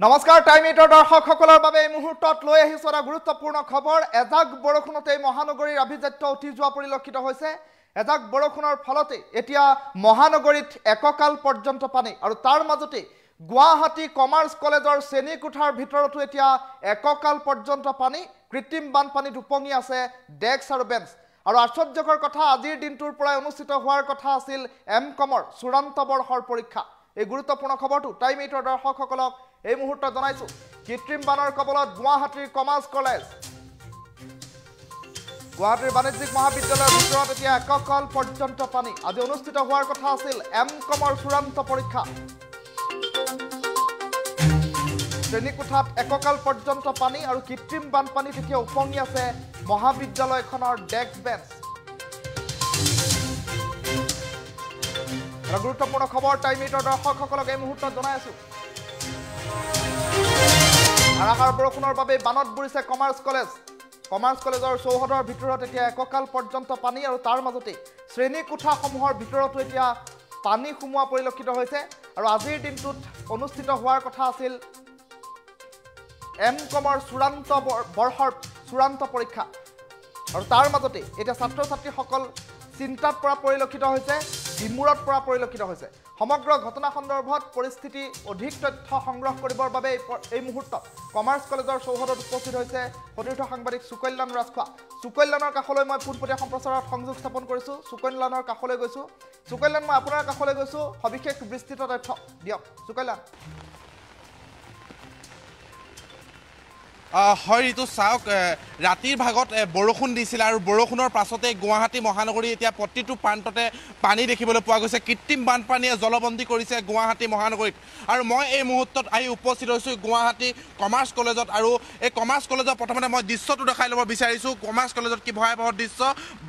নমস্কাৰ টাইম এইটৰ দৰ্শকসকলৰ বাবে এই মুহূৰ্তত লৈ আহিছোঁ এটা গুৰুত্বপূৰ্ণ খবৰ। এজাক বৰষুণতে মহানগৰীৰ আভিজাত্য উঠি যোৱা পৰিলক্ষিত হৈছে। এজাক বৰষুণৰ ফলতে এতিয়া মহানগৰীত এককাল পৰ্যন্ত পানী আৰু তাৰ মাজতে গুৱাহাটী কমাৰ্চ কলেজৰ শ্ৰেণীকোঠাৰ ভিতৰতো এতিয়া এককাল পৰ্যন্ত পানী। কৃত্ৰিম বানপানীত উপঙি আছে ডেস্ক আৰু বেঞ্চ। আৰু আশ্চৰ্যকৰ কথা আজিৰ দিনটোৰ পৰাই অনুষ্ঠিত হোৱাৰ কথা আছিল এম কমৰ চূড়ান্ত বৰ্ষৰ পৰীক্ষা। এই গুৰুত্বপূৰ্ণ খবৰটো টাইম এইটৰ দৰ্শকসকলক এই মুহূৰ্তত জনাইছো কৃত্ৰিম বানৰ কবলত গুৱাহাটীৰ কমাৰ্চ কলেজ। গুৱাহাটীৰ বাণিজ্যিক মহাবিদ্যালয়ৰ ভিতৰত এতিয়া এককাল পৰ্যন্ত পানী। আজি অনুষ্ঠিত হোৱাৰ কথা আছিল এম কমৰ চূড়ান্ত পৰীক্ষা। শ্ৰেণীকোঠাত এককাল পৰ্যন্ত পানী আৰু কৃত্ৰিম বানপানীত এতিয়া উপঙি আছে মহাবিদ্যালয়খনৰ ডেস্ক বেঞ্চ এটা গুৰুত্বপূৰ্ণ খবৰ টাইম দৰ্শকসকলক এই মুহূৰ্তত জনাই আছো। ধাৰাসাৰ বৰষুণৰ বাবে বানত বুৰিছে কমাৰ্চ কলেজ। কমাৰ্চ কলেজৰ চৌহদৰ ভিতৰত এতিয়া এককাল পৰ্যন্ত পানী আৰু তাৰ মাজতে শ্ৰেণীকোঠাসমূহৰ ভিতৰতো এতিয়া পানী সোমোৱা পৰিলক্ষিত হৈছে আৰু আজিৰ দিনটোত অনুষ্ঠিত হোৱাৰ কথা আছিল এম কমৰ চূড়ান্ত বৰ- বৰ্ষৰ চূড়ান্ত পৰীক্ষা। আৰু তাৰ মাজতে এতিয়া ছাত্ৰ ছাত্ৰীসকল চিন্তাত পৰা পৰিলক্ষিত হৈছে বিমূৰত পৰা পৰিলক্ষিত হৈছে। সমগ্ৰ ঘটনা সন্দৰ্ভত পৰিস্থিতি অধিক তথ্য সংগ্ৰহ কৰিবৰ বাবে এই মুহূৰ্তত কমাৰ্চ কলেজৰ চৌহদত উপস্থিত হৈছে সতীৰ্থ সাংবাদিক সুকল্যাণ ৰাজখোৱা। সুকল্যাণৰ কাষলৈ মই পোনপটীয়া সম্প্ৰচাৰত সংযোগ স্থাপন কৰিছোঁ। সুকল্যাণৰ কাষলৈ গৈছোঁ। সুকল্যাণ মই আপোনাৰ কাষলৈ গৈছোঁ। সবিশেষ বিস্তৃত তথ্য। দিয়ক সুকল্যাণ। হয় ঋতু চাওক ৰাতিৰ ভাগত বৰষুণ দিছিলে আৰু বৰষুণৰ পাছতে গুৱাহাটী মহানগৰী এতিয়া প্ৰতিটো প্ৰান্ততে পানী দেখিবলৈ পোৱা গৈছে। কৃত্ৰিম বানপানীয়ে জলবন্দী কৰিছে গুৱাহাটী মহানগৰীত। আৰু মই এই মুহূৰ্তত আহি উপস্থিত হৈছোঁ গুৱাহাটী কমাৰ্চ কলেজত আৰু এই কমাৰ্চ কলেজত প্ৰথমতে মই দৃশ্যটো দেখাই ল'ব বিচাৰিছোঁ। কমাৰ্চ কলেজত কি ভয়াৱহ দৃশ্য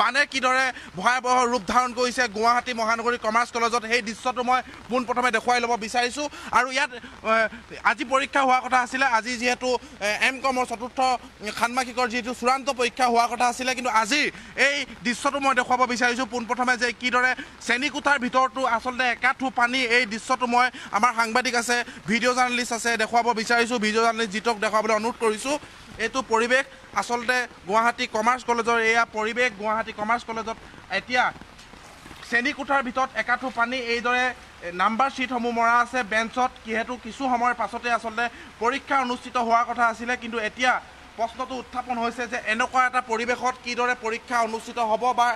বানে কিদৰে ভয়াৱহ ৰূপ ধাৰণ কৰিছে গুৱাহাটী মহানগৰী কমাৰ্চ কলেজত সেই দৃশ্যটো মই পোনপ্ৰথমে দেখুৱাই ল'ব বিচাৰিছোঁ। আৰু ইয়াত আজি পৰীক্ষা হোৱাৰ কথা আছিলে আজি যিহেতু এম কমৰ চতুৰ্থ ষাণ্মাসিকৰ যিহেতু চূড়ান্ত পৰীক্ষা হোৱাৰ কথা আছিলে কিন্তু আজিৰ এই দৃশ্যটো মই দেখুৱাব বিচাৰিছোঁ পোনপ্ৰথমে যে কিদৰে শ্ৰেণীকোঠাৰ ভিতৰতো আচলতে একাঠু পানী এই দৃশ্যটো মই আমাৰ সাংবাদিক আছে ভিডিঅ' জাৰ্নেলিষ্ট আছে দেখুৱাব বিচাৰিছোঁ। ভিডিঅ' জাৰ্নেলিষ্ট জিতক দেখুৱাবলৈ অনুৰোধ কৰিছোঁ এইটো পৰিৱেশ আচলতে গুৱাহাটী কমাৰ্চ কলেজৰ এয়া পৰিৱেশ গুৱাহাটী কমাৰ্চ কলেজত এতিয়া শ্ৰেণীকোঠাৰ ভিতৰত একাঠু পানী এইদৰে নাম্বাৰ শ্বীটসমূহ মৰা আছে বেঞ্চত যিহেতু কিছু সময়ৰ পাছতে আচলতে পৰীক্ষা অনুষ্ঠিত হোৱাৰ কথা আছিলে কিন্তু এতিয়া প্ৰশ্নটো উত্থাপন হৈছে যে এনেকুৱা এটা পৰিৱেশত কিদৰে পৰীক্ষা অনুষ্ঠিত হ'ব বা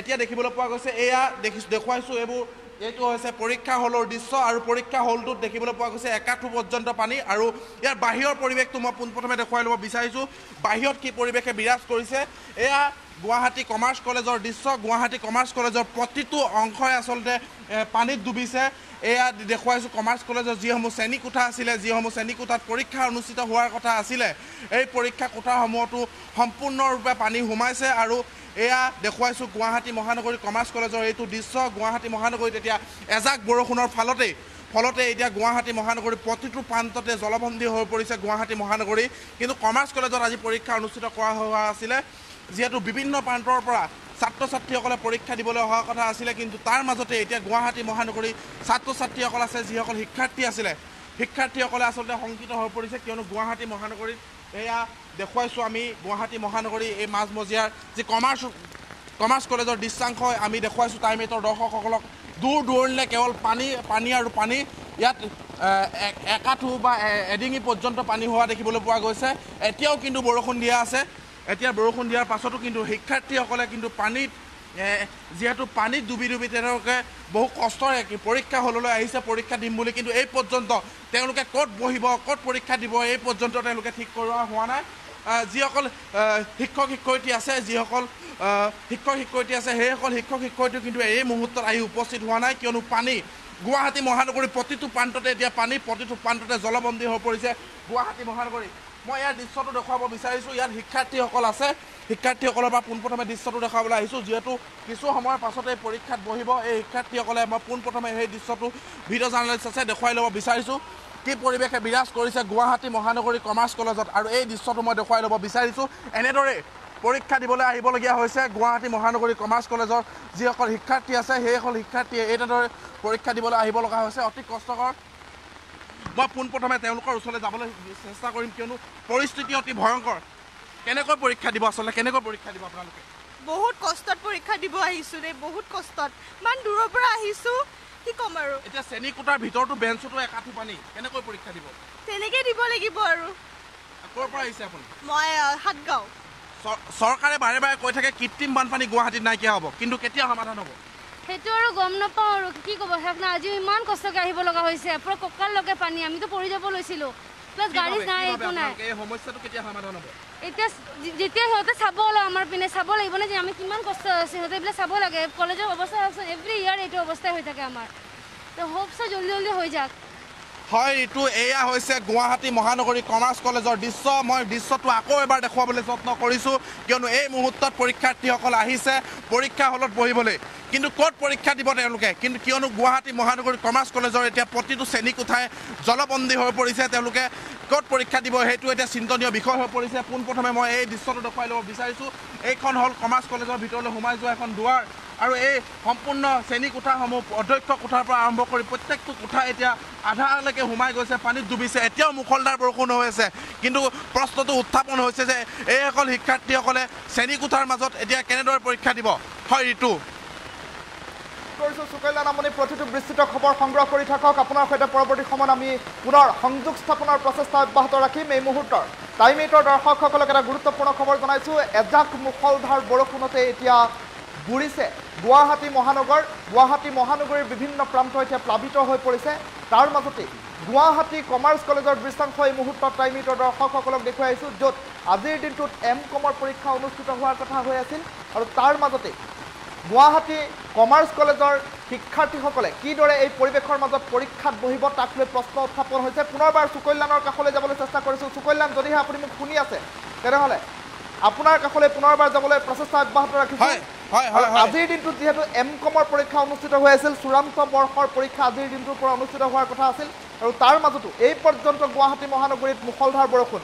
এতিয়া দেখিবলৈ পোৱা গৈছে এয়া দেখিছোঁ দেখুৱাইছোঁ এইবোৰ এইটো হৈছে পৰীক্ষা হলৰ দৃশ্য আৰু পৰীক্ষা হলটোত দেখিবলৈ পোৱা গৈছে একাঠু পৰ্যন্ত পানী আৰু ইয়াৰ বাহিৰৰ পৰিৱেশটো মই পোনপ্ৰথমে দেখুৱাই ল'ব বিচাৰিছোঁ। বাহিৰত কি পৰিৱেশে বিৰাজ কৰিছে? এয়া গুৱাহাটী কমাৰ্চ কলেজৰ দৃশ্য। গুৱাহাটী কমাৰ্চ কলেজৰ প্ৰতিটো অংশই আচলতে পানীত ডুবিছে। এয়া দেখুৱাইছোঁ কমাৰ্চ কলেজৰ যিসমূহ শ্ৰেণীকোঠা আছিলে যিসমূহ শ্ৰেণীকোঠাত পৰীক্ষা অনুষ্ঠিত হোৱাৰ কথা আছিলে এই পৰীক্ষা কোঠাসমূহতো সম্পূৰ্ণৰূপে পানী সোমাইছে আৰু এয়া দেখুৱাইছোঁ গুৱাহাটী মহানগৰী কমাৰ্চ কলেজৰ এইটো দৃশ্য। গুৱাহাটী মহানগৰীত এতিয়া এজাক বৰষুণৰ ফলতেই ফলতে এতিয়া গুৱাহাটী মহানগৰী প্ৰতিটো প্ৰান্ততে জলবন্দী হৈ পৰিছে গুৱাহাটী মহানগৰী। কিন্তু কমাৰ্চ কলেজত আজি পৰীক্ষা অনুষ্ঠিত কৰা হোৱা আছিলে যিহেতু বিভিন্ন প্ৰান্তৰ পৰা ছাত্ৰ ছাত্ৰীসকলে পৰীক্ষা দিবলৈ অহা কথা আছিলে কিন্তু তাৰ মাজতে এতিয়া গুৱাহাটী মহানগৰী ছাত্ৰ ছাত্ৰীসকল আছে যিসকল শিক্ষাৰ্থী আছিলে। শিক্ষাৰ্থীসকলে আচলতে শংকিত হৈ পৰিছে কিয়নো গুৱাহাটী মহানগৰীত এয়া দেখুৱাইছোঁ আমি গুৱাহাটী মহানগৰী এই মাজমজিয়াৰ যি কমাৰ্চ কমাৰ্চ কলেজৰ দৃশ্যাংশ আমি দেখুৱাইছোঁ টাইমেটৰ দৰ্শকসকলক। দূৰ দূৰণিলৈ কেৱল পানী পানী আৰু পানী। ইয়াত একাঠু বা এডিঙি পৰ্যন্ত পানী হোৱা দেখিবলৈ পোৱা গৈছে। এতিয়াও কিন্তু বৰষুণ দিয়া আছে। এতিয়া বৰষুণ দিয়াৰ পাছতো কিন্তু শিক্ষাৰ্থীসকলে কিন্তু পানীত যিহেতু পানীত ডুবি ডুবি তেওঁলোকে বহু কষ্টৰে পৰীক্ষা হললৈ আহিছে পৰীক্ষা দিম বুলি কিন্তু এই পৰ্যন্ত তেওঁলোকে ক'ত বহিব ক'ত পৰীক্ষা দিব এই পৰ্যন্ত তেওঁলোকে ঠিক কৰোৱা হোৱা নাই। যিসকল শিক্ষক শিক্ষয়িত্ৰী আছে যিসকল শিক্ষক শিক্ষয়িত্ৰী আছে সেইসকল শিক্ষক শিক্ষয়িত্ৰী কিন্তু এই মুহূৰ্তত আহি উপস্থিত হোৱা নাই কিয়নো পানী গুৱাহাটী মহানগৰীৰ প্ৰতিটো প্ৰান্ততে এতিয়া পানী প্ৰতিটো প্ৰান্ততে জলবন্দী হৈ পৰিছে গুৱাহাটী মহানগৰী। মই ইয়াৰ দৃশ্যটো দেখুৱাব বিচাৰিছোঁ। ইয়াত শিক্ষাৰ্থীসকল আছে। শিক্ষাৰ্থীসকলৰ পৰা পোনপ্ৰথমে দৃশ্যটো দেখুৱাবলৈ আহিছোঁ যিহেতু কিছু সময়ৰ পাছতে পৰীক্ষাত বহিব। এই শিক্ষাৰ্থীসকলে মই পোনপ্ৰথমে সেই দৃশ্যটো ভিডিঅ' জাৰ্নেলিষ্ট আছে দেখুৱাই ল'ব বিচাৰিছোঁ। কি পৰিৱেশে বিৰাজ কৰিছে গুৱাহাটী মহানগৰী কমাৰ্চ কলেজত আৰু এই দৃশ্যটো মই দেখুৱাই ল'ব বিচাৰিছোঁ। এনেদৰে পৰীক্ষা দিবলৈ আহিবলগীয়া হৈছে গুৱাহাটী মহানগৰী কমাৰ্চ কলেজৰ যিসকল শিক্ষাৰ্থী আছে সেইসকল শিক্ষাৰ্থীয়ে এনেদৰে পৰীক্ষা দিবলৈ আহিব লগা হৈছে। অতি কষ্টকৰ মই পোনপ্ৰথমে তেওঁলোকৰ ওচৰলৈ যাবলৈ চেষ্টা কৰিম কিয়নো পৰিস্থিতি অতি ভয়ংকৰ। কেনেকৈ পৰীক্ষা দিব আচলতে? কেনেকৈ পৰীক্ষা দিব আপোনালোকে? বহুত কষ্টত পৰীক্ষা দিব আহিছোঁ দেই বহুত কষ্টত। ইমান দূৰৰ পৰা আহিছোঁ কি ক'ম আৰু? এতিয়া শ্ৰেণী কোঠাৰ ভিতৰতো বেঞ্চতো একাঠি পানী কেনেকৈ পৰীক্ষা দিব? তেনেকৈ দিব লাগিব আৰু। ক'ৰ পৰা আহিছে আপুনি? মই সাতগাঁও। চৰ- চৰকাৰে বাৰে বাৰে কৈ থাকে কৃত্ৰিম বানপানী গুৱাহাটীত নাইকিয়া হ'ব কিন্তু কেতিয়া সমাধান হ'ব? সেইটো আৰু গম নাপাওঁ আৰু। কি ক'ব সেইদিনা আজিও ইমান কষ্টকৈ আহিব লগা হৈছে। পূৰা কঁকাললৈকে পানী আমিতো পৰি যাব লৈছিলোঁ। প্লাছ গাড়ী নাই একো নাই। আপোনালোকে এই সমস্যাটো কেতিয়া সমাধান হ'ব? এতিয়া যেতিয়া সিহঁতে চাব অলপ আমাৰ পিনে চাব লাগিব নে যে আমি কিমান কষ্ট আছে। সিহঁতে এইবিলাক চাব লাগে। কলেজৰ অৱস্থা এভৰি ইয়াৰ এইটো অৱস্থাই হৈ থাকে আমাৰ। তো হোপছ জল্দি জল্দি হৈ যাওক। হয় ঋতু এয়া হৈছে গুৱাহাটী মহানগৰী কমাৰ্চ কলেজৰ দৃশ্য। মই দৃশ্যটো আকৌ এবাৰ দেখুৱাবলৈ যত্ন কৰিছোঁ। কিয়নো এই মুহূৰ্তত পৰীক্ষাৰ্থীসকল আহিছে। পৰীক্ষা হলত বহিবলৈ। কিন্তু ক'ত পৰীক্ষা দিব তেওঁলোকে? কিন্তু কিয়নো গুৱাহাটী মহানগৰী কমাৰ্চ কলেজৰ এতিয়া প্ৰতিটো শ্ৰেণী কোঠাই জলবন্দী হৈ পৰিছে। তেওঁলোকে ক'ত পৰীক্ষা দিব সেইটো এতিয়া চিন্তনীয় বিষয় হৈ পৰিছে। পোনপ্ৰথমে মই এই দৃশ্যটো দেখুৱাই ল'ব বিচাৰিছোঁ। এইখন হ'ল কমাৰ্চ কলেজৰ ভিতৰলৈ সোমাই যোৱা এখন দুৱাৰ আৰু এই সম্পূৰ্ণ শ্ৰেণী কোঠাসমূহ অধ্যক্ষ কোঠাৰ পৰা আৰম্ভ কৰি প্ৰত্যেকটো কোঠা এতিয়া আধালৈকে সোমাই গৈছে পানীত ডুবিছে। এতিয়াও মুখলধাৰ বৰষুণ হৈ আছে। কিন্তু প্ৰশ্নটো উত্থাপন হৈছে যে এইসকল শিক্ষাৰ্থীসকলে শ্ৰেণী কোঠাৰ মাজত এতিয়া কেনেদৰে পৰীক্ষা দিব? হয় ঋতু। কৰিছোঁ। সুকল্যাণ আপুনি প্ৰতিটো বিস্তৃত খবৰ সংগ্ৰহ কৰি থাকক। আপোনাৰ সৈতে পৰৱৰ্তী সময়ত আমি পুনৰ সংযোগ স্থাপনৰ প্ৰচেষ্টা অব্যাহত ৰাখিম এই মুহূৰ্তৰ। টাইম এইটৰ দৰ্শকসকলক এটা গুৰুত্বপূৰ্ণ খবৰ জনাইছোঁ। এজাক মুখলধাৰ বৰষুণতে এতিয়া বুৰিছে। গুৱাহাটী মহানগৰ গুৱাহাটী মহানগৰীৰ বিভিন্ন প্ৰান্ত এতিয়া প্লাবিত হৈ পৰিছে। তাৰ মাজতে গুৱাহাটী কমাৰ্চ কলেজৰ দৃশ্যাংশ এই মুহূৰ্তত টাইম এইটৰ দৰ্শকসকলক দেখুৱাইছোঁ য'ত আজিৰ দিনটোত এম কমৰ পৰীক্ষা অনুষ্ঠিত হোৱাৰ কথা হৈ আছিল। আৰু তাৰ মাজতে গুৱাহাটী কমাৰ্চ কলেজৰ শিক্ষাৰ্থীসকলে কিদৰে এই পৰিৱেশৰ মাজত পৰীক্ষাত বহিব তাক লৈ প্ৰশ্ন উত্থাপন হৈছে। পুনৰবাৰ সুকল্যাণৰ কাষলৈ যাবলৈ চেষ্টা কৰিছোঁ। সুকল্যাণ যদিহে আপুনি মোক শুনি আছে তেনেহ'লে আপোনাৰ কাষলৈ পুনৰবাৰ যাবলৈ প্ৰচেষ্টা অব্যাহত ৰাখিছোঁ। আজিৰ দিনটোত যিহেতু এম কমৰ পৰীক্ষা অনুষ্ঠিত হৈ আছিল চূড়ান্ত বৰ্ষৰ পৰীক্ষা আজিৰ দিনটোৰ পৰা অনুষ্ঠিত হোৱাৰ কথা আছিল। আৰু তাৰ মাজতো এই পৰ্যন্ত গুৱাহাটী মহানগৰীত মুখলধাৰ বৰষুণ।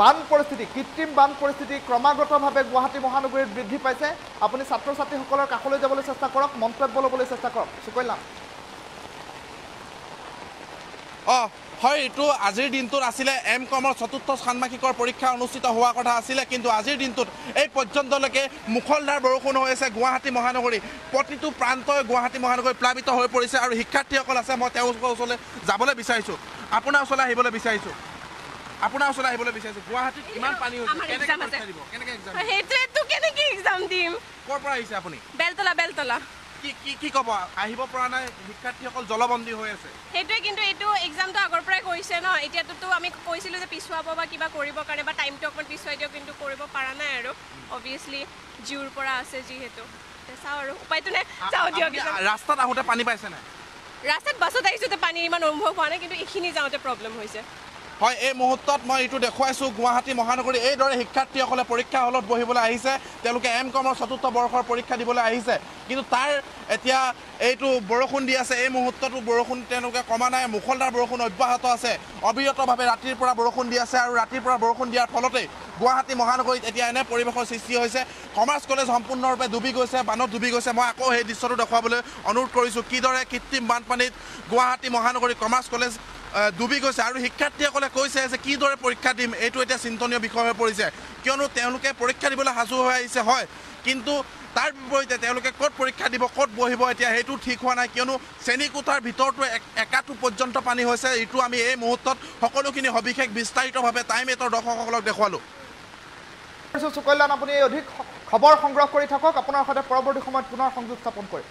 বান পৰিস্থিতি কৃত্ৰিম বান পৰিস্থিতি ক্ৰমাগতভাৱে গুৱাহাটী মহানগৰীত বৃদ্ধি পাইছে। আপুনি ছাত্ৰ ছাত্ৰীসকলৰ কাষলৈ যাবলৈ চেষ্টা কৰক মন্তব্য ল'বলৈ চেষ্টা কৰক। সুকল্যাণ অঁ হয় এইটো আজিৰ দিনটোত আছিলে এম কমৰ চতুৰ্থ ষান্মাসিকৰ পৰীক্ষা অনুষ্ঠিত হোৱাৰ কথা আছিলে কিন্তু আজিৰ দিনটোত এই পৰ্যন্তলৈকে মুখলধাৰ বৰষুণ হৈ আছে গুৱাহাটী মহানগৰী। প্ৰতিটো প্ৰান্তই গুৱাহাটী মহানগৰী প্লাবিত হৈ পৰিছে আৰু শিক্ষাৰ্থীসকল আছে মই তেওঁলোকৰ ওচৰলৈ যাবলৈ বিচাৰিছোঁ। আপোনাৰ ওচৰলৈ আহিবলৈ বিচাৰিছোঁ। আপোনাৰ ওচৰলৈ আহিবলৈ বিচাৰিছোঁ। গুৱাহাটীত কিমান পানী হৈছে? আমাৰ কেনেকৈ exam আছে। পৰীক্ষা দিব? কেনেকৈ এক্সাম সেইটোৱেতো কেনেকৈ এক্সাম দিম? ক'ৰ পৰা আহিছে আপুনি? বেলতলা বেলতলা। কি কি কি ক'ব? আহিব পৰা নাই? শিক্ষাৰ্থীসকল জলবন্দী হৈ আছে। সেইটোৱে কিন্তু এইটো এক্সামটো আগৰ পৰাই কৰিছে ন? এতিয়াতোতো আমি কৈছিলোঁ যে পিছুৱাব বা কিবা কৰিবৰ কাৰণে বা টাইমটো অকণমান পিছুৱাই দিয়ক কিন্তু কৰিব পৰা নাই আৰু। অবভিয়াছলি জিউৰ পৰা আছে যিহেতু। চাওঁ আৰু উপায়তো নাই। যাওঁ দিয়ক। ৰাস্তাত আহোঁতে পানী পাইছে নাই? ৰাস্তাত বাছত আহিছোঁ যে পানীৰ ইমান অনুভৱ হোৱা নাই কিন্তু এইখিনি যাওঁতে প্ৰব্লেম হৈছে। হয় এই মুহূৰ্তত মই এইটো দেখুৱাইছোঁ গুৱাহাটী মহানগৰী। এইদৰে শিক্ষাৰ্থীসকলে পৰীক্ষা হলত বহিবলৈ আহিছে। তেওঁলোকে এম কমৰ চতুৰ্থ বৰ্ষৰ পৰীক্ষা দিবলৈ আহিছে। কিন্তু তাৰ এতিয়া এইটো বৰষুণ দি আছে। এই মুহূৰ্ততো বৰষুণ তেওঁলোকে কমা নাই। মুখলধাৰ বৰষুণ অব্যাহত আছে। অবিৰতভাৱে ৰাতিৰ পৰা বৰষুণ দি আছে আৰু ৰাতিৰ পৰা বৰষুণ দিয়াৰ ফলতেই গুৱাহাটী মহানগৰীত এতিয়া এনে পৰিৱেশৰ সৃষ্টি হৈছে। কমাৰ্চ কলেজ সম্পূৰ্ণৰূপে ডুবি গৈছে বানত ডুবি গৈছে। মই আকৌ সেই দৃশ্যটো দেখুৱাবলৈ অনুৰোধ কৰিছোঁ। কিদৰে কৃত্ৰিম বানপানীত গুৱাহাটী মহানগৰী কমাৰ্চ কলেজ ডুবি গৈছে আৰু শিক্ষাৰ্থীসকলে কৈছে যে কিদৰে পৰীক্ষা দিম এইটো এতিয়া চিন্তনীয় বিষয় হৈ পৰিছে। কিয়নো তেওঁলোকে পৰীক্ষা দিবলৈ সাজু হৈ আহিছে হয়। কিন্তু তাৰ বিপৰীতে তেওঁলোকে ক'ত পৰীক্ষা দিব ক'ত বহিব এতিয়া সেইটো ঠিক হোৱা নাই। কিয়নো শ্ৰেণীকোঠাৰ ভিতৰতো এক- একাটো পৰ্যন্ত পানী হৈছে। এইটো আমি এই মুহূৰ্তত সকলোখিনি সবিশেষ বিস্তাৰিতভাৱে টাইম এইটৰ দৰ্শকসকলক দেখুৱালোঁ। সুকল্যাণ আপুনি অধিক খবৰ সংগ্ৰহ কৰি থাকক। আপোনাৰ সৈতে পৰৱৰ্তী সময়ত পুনৰ সংযোগ স্থাপন কৰিম।